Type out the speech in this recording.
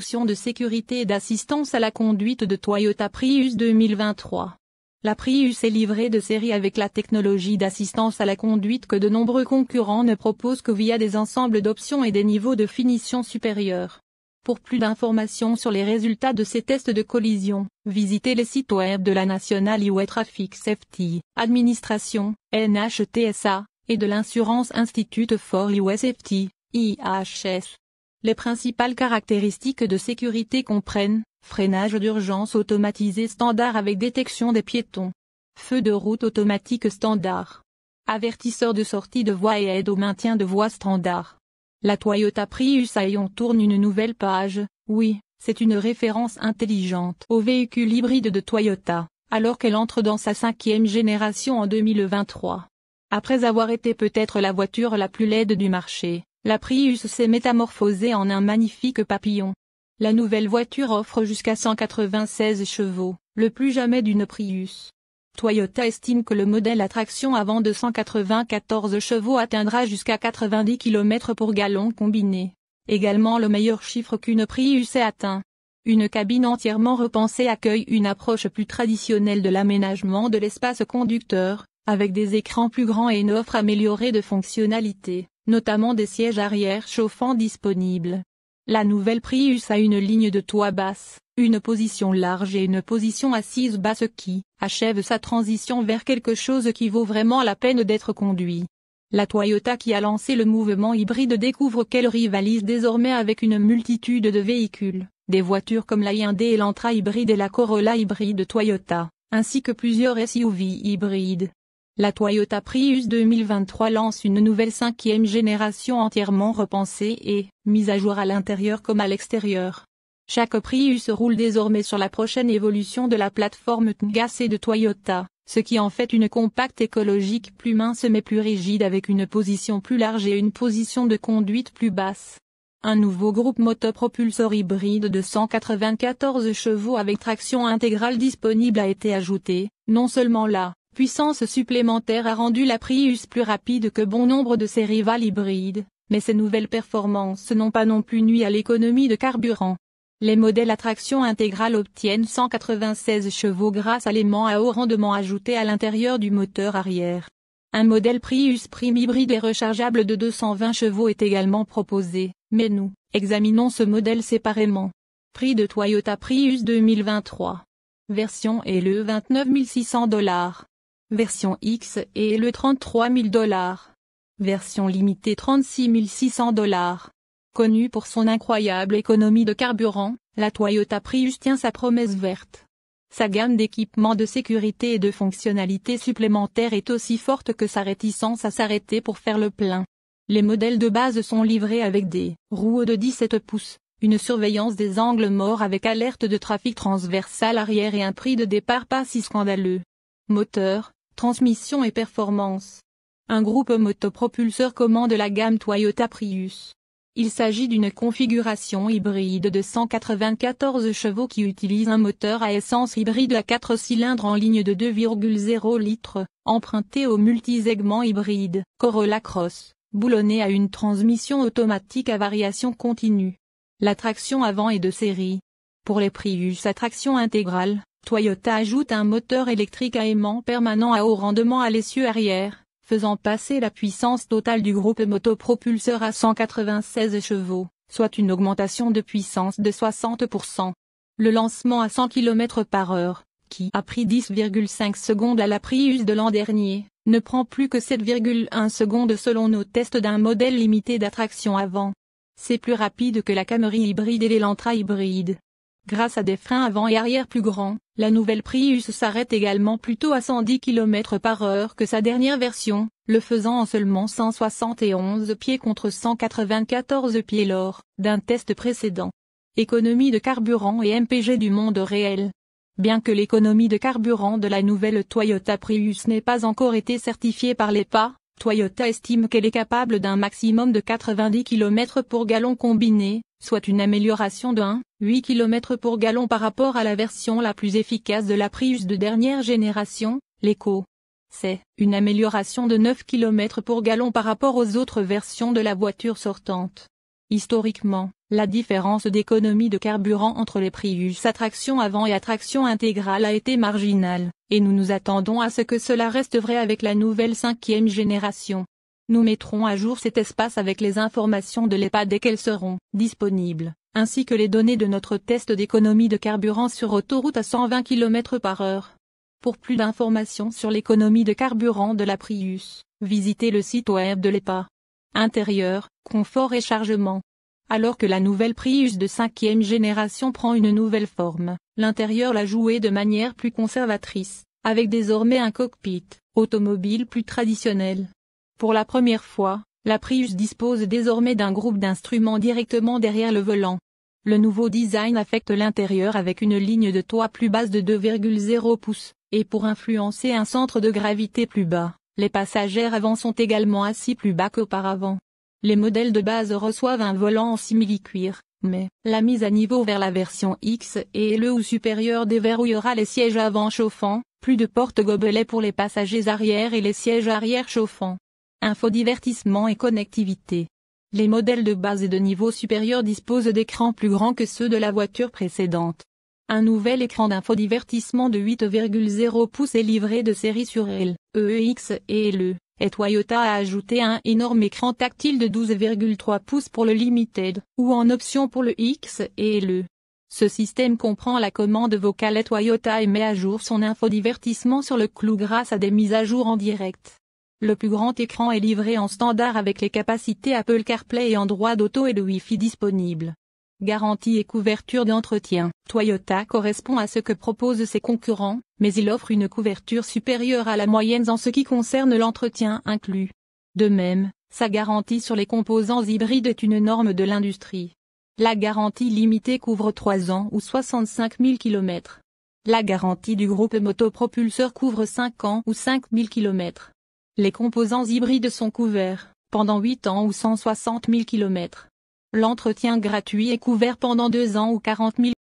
de sécurité et d'assistance à la conduite de Toyota Prius 2023. La Prius est livrée de série avec la technologie d'assistance à la conduite que de nombreux concurrents ne proposent que via des ensembles d'options et des niveaux de finition supérieurs. Pour plus d'informations sur les résultats de ces tests de collision, visitez les sites web de la National Highway Traffic Safety Administration, NHTSA, et de l'Insurance Institute for Highway Safety, IHS. Les principales caractéristiques de sécurité comprennent freinage d'urgence automatisé standard avec détection des piétons, feu de route automatique standard, avertisseur de sortie de voie et aide au maintien de voie standard. La Toyota Prius Aion tourne une nouvelle page, oui, c'est une référence intelligente au véhicule hybride de Toyota, alors qu'elle entre dans sa cinquième génération en 2023. Après avoir été peut-être la voiture la plus laide du marché, la Prius s'est métamorphosée en un magnifique papillon. La nouvelle voiture offre jusqu'à 196 chevaux, le plus jamais d'une Prius. Toyota estime que le modèle à traction avant de 194 chevaux atteindra jusqu'à 90 km pour gallon combiné. Également le meilleur chiffre qu'une Prius ait atteint. Une cabine entièrement repensée accueille une approche plus traditionnelle de l'aménagement de l'espace conducteur, avec des écrans plus grands et une offre améliorée de fonctionnalités notamment des sièges arrière chauffants disponibles. La nouvelle Prius a une ligne de toit basse, une position large et une position assise basse qui achève sa transition vers quelque chose qui vaut vraiment la peine d'être conduit. La Toyota qui a lancé le mouvement hybride découvre qu'elle rivalise désormais avec une multitude de véhicules, des voitures comme la Hyundai et l'Antra hybride et la Corolla hybride Toyota, ainsi que plusieurs SUV hybrides. La Toyota Prius 2023 lance une nouvelle cinquième génération entièrement repensée et mise à jour à l'intérieur comme à l'extérieur. Chaque Prius roule désormais sur la prochaine évolution de la plateforme TNGAS de Toyota, ce qui en fait une compacte écologique plus mince mais plus rigide avec une position plus large et une position de conduite plus basse. Un nouveau groupe motopropulseur hybride de 194 chevaux avec traction intégrale disponible a été ajouté, non seulement là, puissance supplémentaire a rendu la Prius plus rapide que bon nombre de ses rivales hybrides, mais ces nouvelles performances n'ont pas non plus nuit à l'économie de carburant. Les modèles à traction intégrale obtiennent 196 chevaux grâce à l'aimant à haut rendement ajouté à l'intérieur du moteur arrière. Un modèle Prius Prime hybride et rechargeable de 220 chevaux est également proposé, mais nous, examinons ce modèle séparément. Prix de Toyota Prius 2023. Version le 29 600 dollars. Version X et le 33 000 dollars. Version limitée 36 600 dollars. Connue pour son incroyable économie de carburant, la Toyota Prius tient sa promesse verte. Sa gamme d'équipements de sécurité et de fonctionnalités supplémentaires est aussi forte que sa réticence à s'arrêter pour faire le plein. Les modèles de base sont livrés avec des roues de 17 pouces, une surveillance des angles morts avec alerte de trafic transversal arrière et un prix de départ pas si scandaleux. Moteur, transmission et performance. Un groupe motopropulseur commande la gamme Toyota Prius. Il s'agit d'une configuration hybride de 194 chevaux qui utilise un moteur à essence hybride à 4 cylindres en ligne de 2,0 litres, emprunté au multisegment hybride Corolla Cross, boulonné à une transmission automatique à variation continue. La traction avant est de série. Pour les Prius à traction intégrale, Toyota ajoute un moteur électrique à aimant permanent à haut rendement à l'essieu arrière, faisant passer la puissance totale du groupe motopropulseur à 196 chevaux, soit une augmentation de puissance de 60%. Le lancement à 100 km par heure, qui a pris 10,5 secondes à la Prius de l'an dernier, ne prend plus que 7,1 secondes selon nos tests d'un modèle limité d'attraction avant. C'est plus rapide que la Camry hybride et l'Elantra hybride. Grâce à des freins avant et arrière plus grands, la nouvelle Prius s'arrête également plutôt à 110 km par heure que sa dernière version, le faisant en seulement 171 pieds contre 194 pieds lors d'un test précédent. Économie de carburant et MPG du monde réel. Bien que l'économie de carburant de la nouvelle Toyota Prius n'ait pas encore été certifiée par l'EPA, Toyota estime qu'elle est capable d'un maximum de 90 km pour gallon combiné, soit une amélioration de 1,8 km pour gallon par rapport à la version la plus efficace de la Prius de dernière génération, l'Eco. C'est une amélioration de 9 km pour gallon par rapport aux autres versions de la voiture sortante. Historiquement, La différence d'économie de carburant entre les Prius à traction avant et à traction intégrale a été marginale, et nous nous attendons à ce que cela reste vrai avec la nouvelle cinquième génération. Nous mettrons à jour cet espace avec les informations de l'EPA dès qu'elles seront disponibles, ainsi que les données de notre test d'économie de carburant sur autoroute à 120 km par heure. Pour plus d'informations sur l'économie de carburant de la Prius, visitez le site web de l'EPA. Intérieur, confort et chargement. Alors que la nouvelle Prius de cinquième génération prend une nouvelle forme, l'intérieur l'a joué de manière plus conservatrice, avec désormais un cockpit automobile plus traditionnel. Pour la première fois, la Prius dispose désormais d'un groupe d'instruments directement derrière le volant. Le nouveau design affecte l'intérieur avec une ligne de toit plus basse de 2,0 pouces, et pour influencer un centre de gravité plus bas, les passagers avant sont également assis plus bas qu'auparavant. Les modèles de base reçoivent un volant en simili-cuir, mais la mise à niveau vers la version X et le ou supérieur déverrouillera les sièges avant chauffants, plus de porte-gobelets pour les passagers arrière et les sièges arrière chauffants. Infodivertissement et connectivité. Les modèles de base et de niveau supérieur disposent d'écrans plus grands que ceux de la voiture précédente. Un nouvel écran d'infodivertissement de 8,0 pouces est livré de série sur L, EEX et LE, et Toyota a ajouté un énorme écran tactile de 12,3 pouces pour le Limited, ou en option pour le X et LE. Ce système comprend la commande vocale et Toyota et met à jour son infodivertissement sur le clou grâce à des mises à jour en direct. Le plus grand écran est livré en standard avec les capacités Apple CarPlay et Android Auto et le Wi-Fi disponible. Garantie et couverture d'entretien. Toyota correspond à ce que proposent ses concurrents, mais il offre une couverture supérieure à la moyenne en ce qui concerne l'entretien inclus. De même, sa garantie sur les composants hybrides est une norme de l'industrie. La garantie limitée couvre 3 ans ou 65 000 km. La garantie du groupe motopropulseur couvre 5 ans ou 5 000 km. Les composants hybrides sont couverts, pendant 8 ans ou 160 000 km. L'entretien gratuit est couvert pendant 2 ans ou 40 000